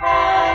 Oh.